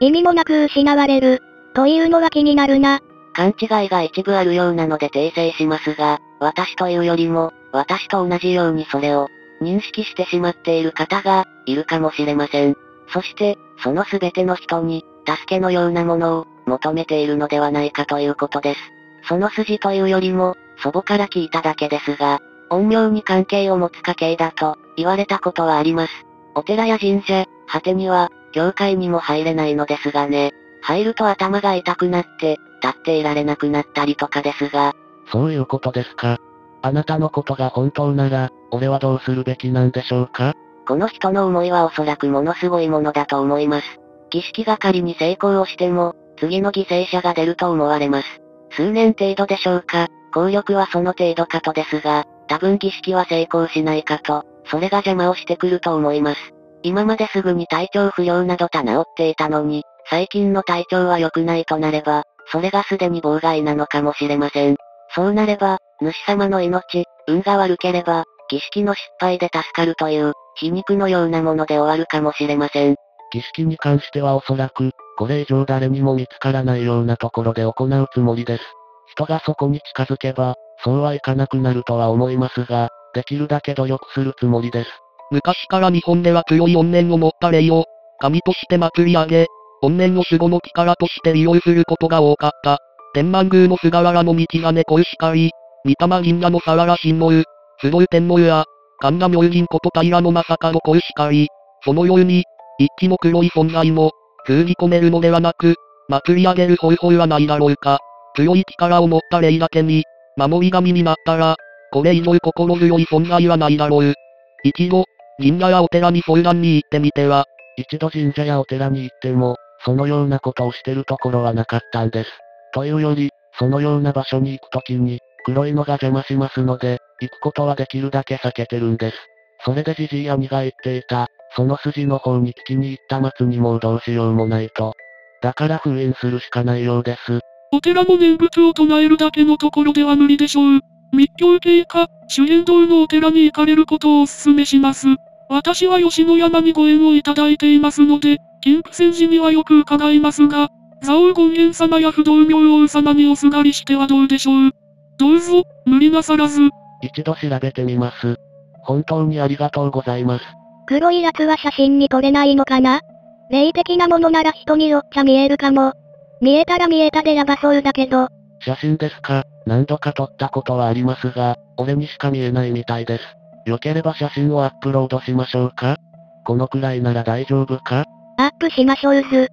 意味もなく失われる。というのは気になるな。勘違いが一部あるようなので訂正しますが、私というよりも、私と同じようにそれを、認識してしまっている方が、いるかもしれません。そして、その全ての人に、助けのようなものを、求めているのではないかということです。その筋というよりも、祖母から聞いただけですが、陰陽に関係を持つ家系だと、言われたことはあります。お寺や神社、果てには、教会にも入れないのですがね。入ると頭が痛くなって、立っていられなくなったりとかですが。そういうことですか。あなたのことが本当なら、俺はどうするべきなんでしょうか？この人の思いはおそらくものすごいものだと思います。儀式が仮に成功をしても、次の犠牲者が出ると思われます。数年程度でしょうか、効力はその程度かとですが、多分儀式は成功しないかと、それが邪魔をしてくると思います。今まですぐに体調不良などと治っていたのに、最近の体調は良くないとなれば、それがすでに妨害なのかもしれません。そうなれば、主様の命、運が悪ければ、儀式の失敗で助かるという、皮肉のようなもので終わるかもしれません。儀式に関してはおそらく、これ以上誰にも見つからないようなところで行うつもりです。人がそこに近づけば、そうはいかなくなるとは思いますが、できるだけ努力するつもりです。昔から日本では強い怨念を持った霊を、神として祭り上げ、怨念を守護の力として利用することが多かった。天満宮の菅原の道金小石狩り、三玉銀河のさらら神門、すごい天門や、神田明神こと平野正門小石狩り、そのように、一気の黒い存在も、封じ込めるのではなく、祭り上げる方法はないだろうか。強い力を持った霊だけに、守り神になったら、これ以上心強い存在はないだろう。一度、神社やお寺に相談に行ってみては。一度神社やお寺に行っても、そのようなことをしてるところはなかったんです。というより、そのような場所に行くときに、黒いのが邪魔しますので、行くことはできるだけ避けてるんです。それでじじい兄が言っていた、その筋の方に聞きに行った松にもうどうしようもないと。だから封印するしかないようです。お寺も念仏を唱えるだけのところでは無理でしょう。密教系か、修験道のお寺に行かれることをお勧めします。私は吉野山にご縁をいただいていますので、金プ戦時にはよく伺いますが、蔵王権現様や不動明王様におすがりしてはどうでしょう。どうぞ、無理なさらず。一度調べてみます。本当にありがとうございます。黒いやつは写真に撮れないのかな？霊的なものなら人によっちゃ見えるかも。見えたら見えたでやばそうだけど。写真ですか何度か撮ったことはありますが、俺にしか見えないみたいです。よければ写真をアップロードしましょうかこのくらいなら大丈夫かアップしましょうず。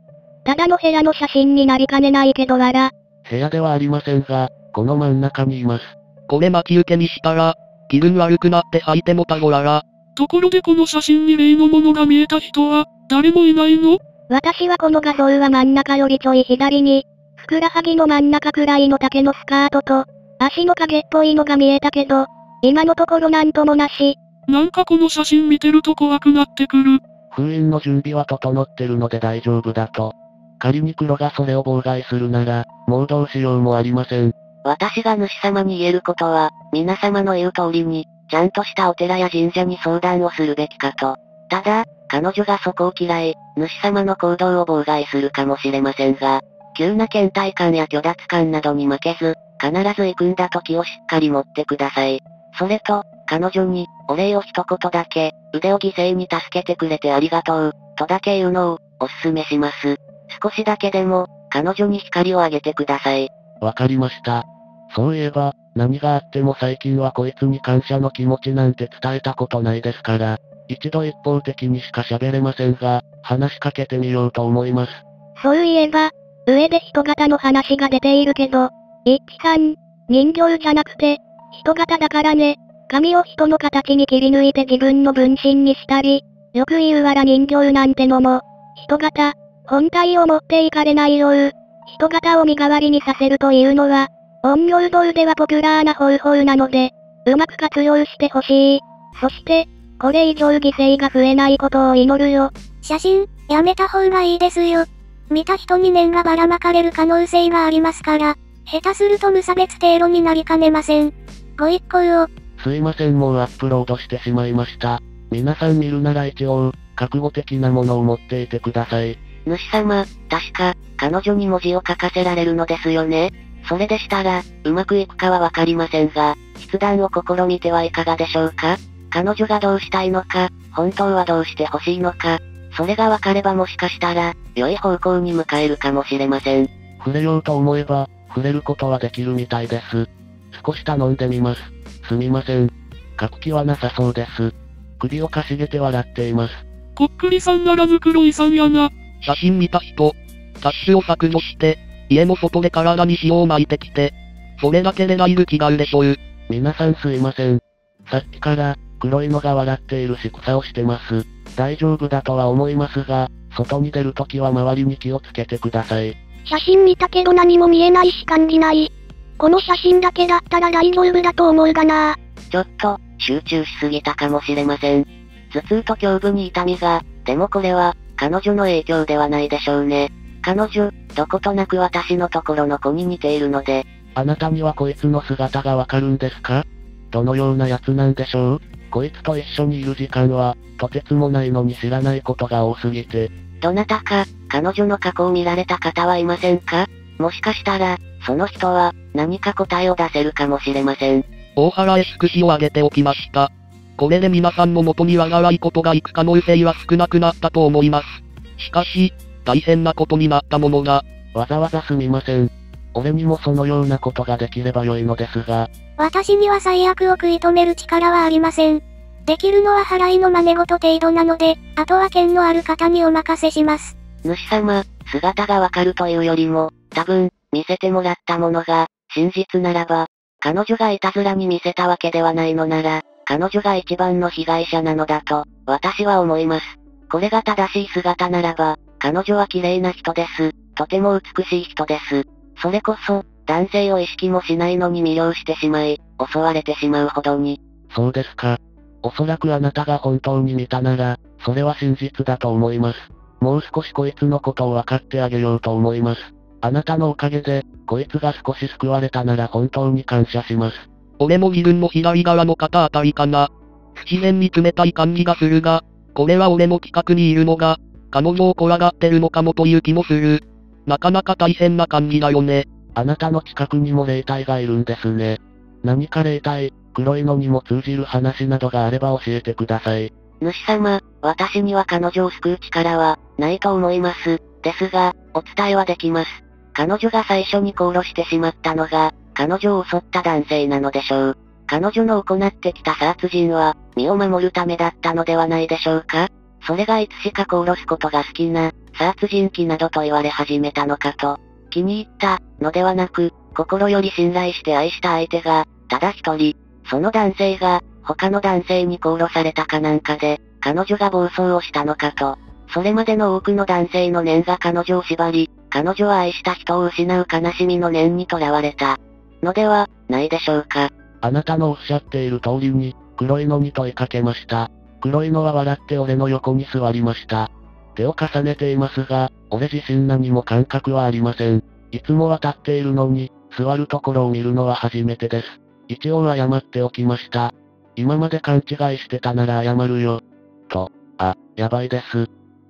ただの部屋の写真になりかねないけどわら。部屋ではありませんが、この真ん中にいます。これ巻き受けにしたら、気分悪くなって吐いてもたごらら。ところでこの写真に例のものが見えた人は、誰もいないの？私はこの画像は真ん中よりちょい左に、ふくらはぎの真ん中くらいの丈のスカートと、足の影っぽいのが見えたけど、今のところなんともなし。なんかこの写真見てると怖くなってくる。封印の準備は整ってるので大丈夫だと。仮に黒がそれを妨害するなら、もうどうしようもありません。私が主様に言えることは、皆様の言う通りに、ちゃんとしたお寺や神社に相談をするべきかと。ただ、彼女がそこを嫌い、主様の行動を妨害するかもしれませんが、急な倦怠感や虚脱感などに負けず、必ず行くんだ時をしっかり持ってください。それと、彼女に、お礼を一言だけ、腕を犠牲に助けてくれてありがとう、とだけ言うのを、お勧めします。少しだけでも、彼女に光をあげてください。わかりました。そういえば、何があっても最近はこいつに感謝の気持ちなんて伝えたことないですから、一度一方的にしか喋れませんが、話しかけてみようと思います。そういえば、上で人型の話が出ているけど、一致さん、人形じゃなくて、人型だからね。髪を人の形に切り抜いて自分の分身にしたり、よく言うわら人形なんてのも、人型、本体を持っていかれないよう、人型を身代わりにさせるというのは、音業道ではポピュラーな方法なので、うまく活用してほしい。そして、これ以上犠牲が増えないことを祈るよ。写真、やめた方がいいですよ。見た人に念がばらまかれる可能性がありますから、下手すると無差別テロになりかねません。ご一行を、すいませんもうアップロードしてしまいました。皆さん見るなら一応、覚悟的なものを持っていてください。主様、確か、彼女に文字を書かせられるのですよね。それでしたら、うまくいくかはわかりませんが、筆談を試みてはいかがでしょうか？彼女がどうしたいのか、本当はどうして欲しいのか、それがわかればもしかしたら、良い方向に向かえるかもしれません。触れようと思えば、触れることはできるみたいです。少し頼んでみます。すみません。書く気はなさそうです。首をかしげて笑っています。こっくりさんならぬ黒いさんやな。写真見た人、タッシュを削除して、家の外で体に塩を巻いてきて、それだけでだいぶ気がうでしょう。皆さんすいません。さっきから、黒いのが笑っている仕草をしてます。大丈夫だとは思いますが、外に出るときは周りに気をつけてください。写真見たけど何も見えないし感じない。この写真だけだったら大丈夫だと思うがなちょっと、集中しすぎたかもしれません。頭痛と胸部に痛みが、でもこれは、彼女の影響ではないでしょうね。彼女、どことなく私のところの子に似ているので、あなたにはこいつの姿がわかるんですか？どのようなやつなんでしょう？こいつと一緒にいる時間は、とてつもないのに知らないことが多すぎて、どなたか、彼女の過去を見られた方はいませんか？もしかしたら、その人は、何か答えを出せるかもしれません。大原へスクシを上げておきました。これで皆さんの元にわがいことが行く可能性は少なくなったと思います。しかし、大変なことになったものが、わざわざすみません。俺にもそのようなことができれば良いのですが、私には最悪を食い止める力はありません。できるのは払いの真似事程度なので、あとは剣のある方にお任せします。主様、姿がわかるというよりも、多分、見せてもらったものが、真実ならば、彼女がいたずらに見せたわけではないのなら、彼女が一番の被害者なのだと、私は思います。これが正しい姿ならば、彼女は綺麗な人です。とても美しい人です。それこそ、男性を意識もしないのに魅了してしまい、襲われてしまうほどに。そうですか。おそらくあなたが本当に見たなら、それは真実だと思います。もう少しこいつのことを分かってあげようと思います。あなたのおかげで、こいつが少し救われたなら本当に感謝します。俺も自分の左側の肩あたりかな。不自然に冷たい感じがするが、これは俺の近くにいるのが、彼女を怖がってるのかもという気もする。なかなか大変な感じだよね。あなたの近くにも霊体がいるんですね。何か霊体、黒いのにも通じる話などがあれば教えてください。主様、私には彼女を救う力は、ないと思います。ですが、お伝えはできます。彼女が最初に殺してしまったのが、彼女を襲った男性なのでしょう。彼女の行ってきた殺人は、身を守るためだったのではないでしょうかそれがいつしか殺すことが好きな、殺人鬼などと言われ始めたのかと。気に入った、のではなく、心より信頼して愛した相手が、ただ一人、その男性が、他の男性に殺されたかなんかで、彼女が暴走をしたのかと。それまでの多くの男性の念が彼女を縛り、彼女は愛した人を失う悲しみの念にとらわれた。のでは、ないでしょうか。あなたのおっしゃっている通りに、黒いのに問いかけました。黒いのは笑って俺の横に座りました。手を重ねていますが、俺自身何も感覚はありません。いつもは立っているのに、座るところを見るのは初めてです。一応謝っておきました。今まで勘違いしてたなら謝るよ。と、あ、やばいです。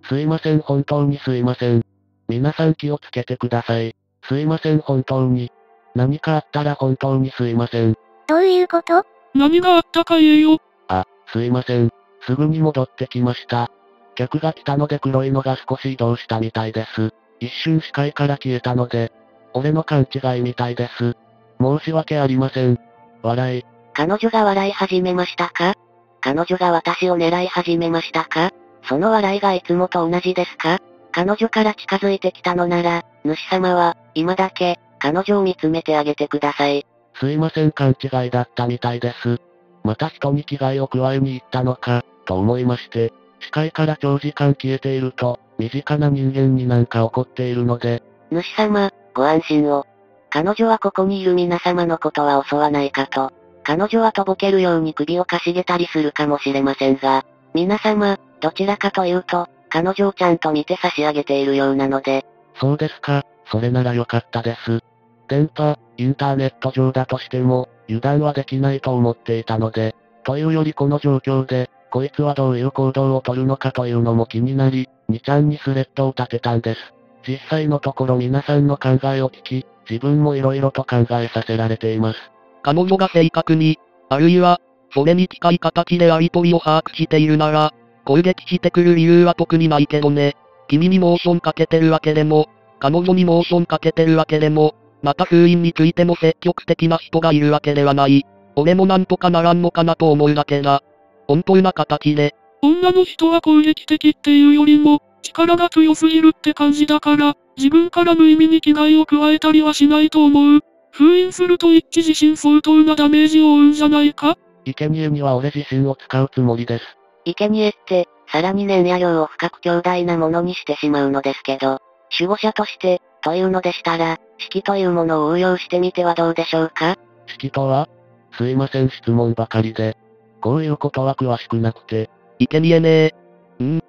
すいません本当にすいません。皆さん気をつけてください。すいません本当に。何かあったら本当にすいません。どういうこと？何があったか言えよ。あ、すいません。すぐに戻ってきました。客が来たので黒いのが少し移動したみたいです。一瞬視界から消えたので、俺の勘違いみたいです。申し訳ありません。笑い。彼女が笑い始めましたか？彼女が私を狙い始めましたか？その笑いがいつもと同じですか？彼女から近づいてきたのなら、主様は、今だけ、彼女を見つめてあげてください。すいません勘違いだったみたいです。また人に危害を加えに行ったのか、と思いまして、視界から長時間消えていると、身近な人間になんか起こっているので。主様、ご安心を。彼女はここにいる皆様のことは襲わないかと。彼女はとぼけるように首をかしげたりするかもしれませんが、皆様、どちらかというと、彼女をちゃんと見て差し上げているようなので。そうですか、それならよかったです。電波、インターネット上だとしても、油断はできないと思っていたので、というよりこの状況で、こいつはどういう行動をとるのかというのも気になり、2ちゃんにスレッドを立てたんです。実際のところ皆さんの考えを聞き、自分も色々と考えさせられています。彼女が正確に、あるいは、それに近い形でやりとりを把握しているなら、攻撃してくる理由は特にないけどね。君にモーションかけてるわけでも、彼女にモーションかけてるわけでも、また封印についても積極的な人がいるわけではない。俺もなんとかならんのかなと思うだけだ。本当な形で。女の人は攻撃的っていうよりも、力が強すぎるって感じだから、自分から無意味に危害を加えたりはしないと思う。封印すると一致自身相当なダメージを負うんじゃないか？生贄には俺自身を使うつもりです。生贄って、さらに念や量を深く強大なものにしてしまうのですけど、守護者として、というのでしたら、式というものを応用してみてはどうでしょうか？式とは？すいません質問ばかりで。こういうことは詳しくなくて。生贄ねー。んっ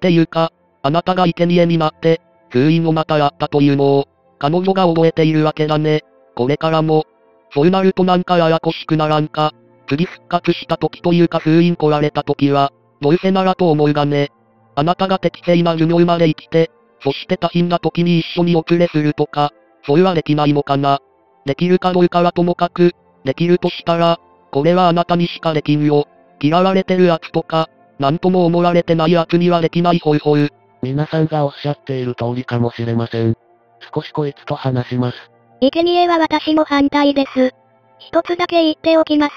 ていうか、あなたが生贄にえになって、封印をまたやったというのを、彼女が覚えているわけだね。これからも。そうなるとなんかややこしくならんか。次復活した時というか封印来られた時は、どうせならと思うがね。あなたが適正な寿命まで生きて、そして多品な時に一緒に遅れするとか、それはできないのかな。できるかどうかはともかく、できるとしたら、これはあなたにしかできんよ。嫌われてる奴とか、なんとも思われてない奴にはできないホイホイ。皆さんがおっしゃっている通りかもしれません。少しこいつと話します。生贄は私も反対です。一つだけ言っておきます。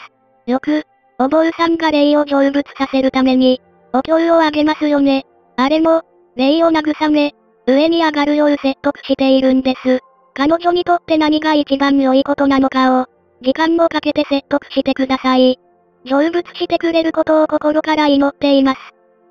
よく、お坊さんが霊を成仏させるために、お経をあげますよね。あれも、霊を慰め、上に上がるよう説得しているんです。彼女にとって何が一番良いことなのかを、時間もかけて説得してください。成仏してくれることを心から祈っています。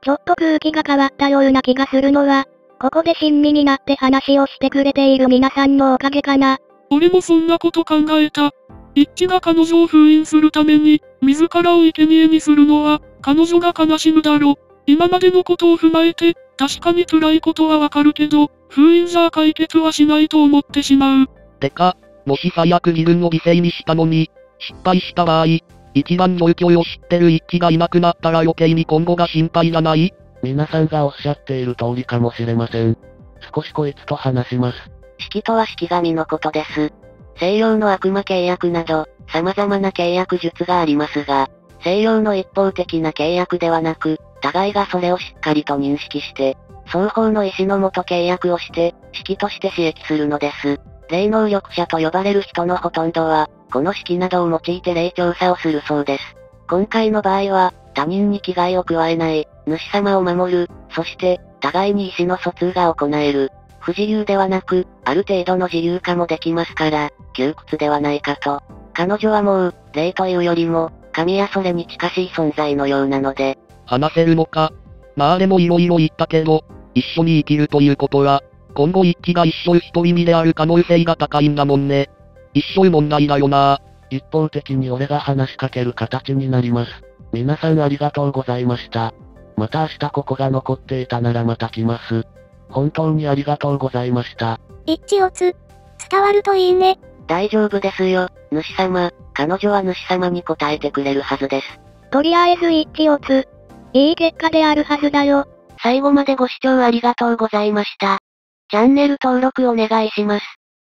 ちょっと空気が変わったような気がするのは、ここで親身になって話をしてくれている皆さんのおかげかな。俺もそんなこと考えた。一致が彼女を封印するために、自らを生贄にするのは、彼女が悲しむだろ。今までのことを踏まえて、確かに辛いことはわかるけど、封印じゃ解決はしないと思ってしまう。てか、もし最悪自分を犠牲にしたのに、失敗した場合、一番状況を知ってる一気がいなくなったら余計に今後が心配じゃない？皆さんがおっしゃっている通りかもしれません。少しこいつと話します。式とは式神のことです。西洋の悪魔契約など、様々な契約術がありますが、西洋の一方的な契約ではなく、互いがそれをしっかりと認識して、双方の意思のもと契約をして、式として刺激するのです。霊能力者と呼ばれる人のほとんどは、この式などを用いて霊調査をするそうです。今回の場合は、他人に危害を加えない、主様を守る、そして、互いに意思の疎通が行える。不自由ではなく、ある程度の自由化もできますから、窮屈ではないかと。彼女はもう、霊というよりも、神やそれに近しい存在のようなので。話せるのか？まあでも色々言ったけど、一緒に生きるということは、今後一気が一生一人身である可能性が高いんだもんね。一生問題だよな一方的に俺が話しかける形になります。皆さんありがとうございました。また明日ここが残っていたならまた来ます。本当にありがとうございました。一致をつ、伝わるといいね。大丈夫ですよ、主様。彼女は主様に答えてくれるはずです。とりあえず一致をつ。いい結果であるはずだよ。最後までご視聴ありがとうございました。チャンネル登録お願いします。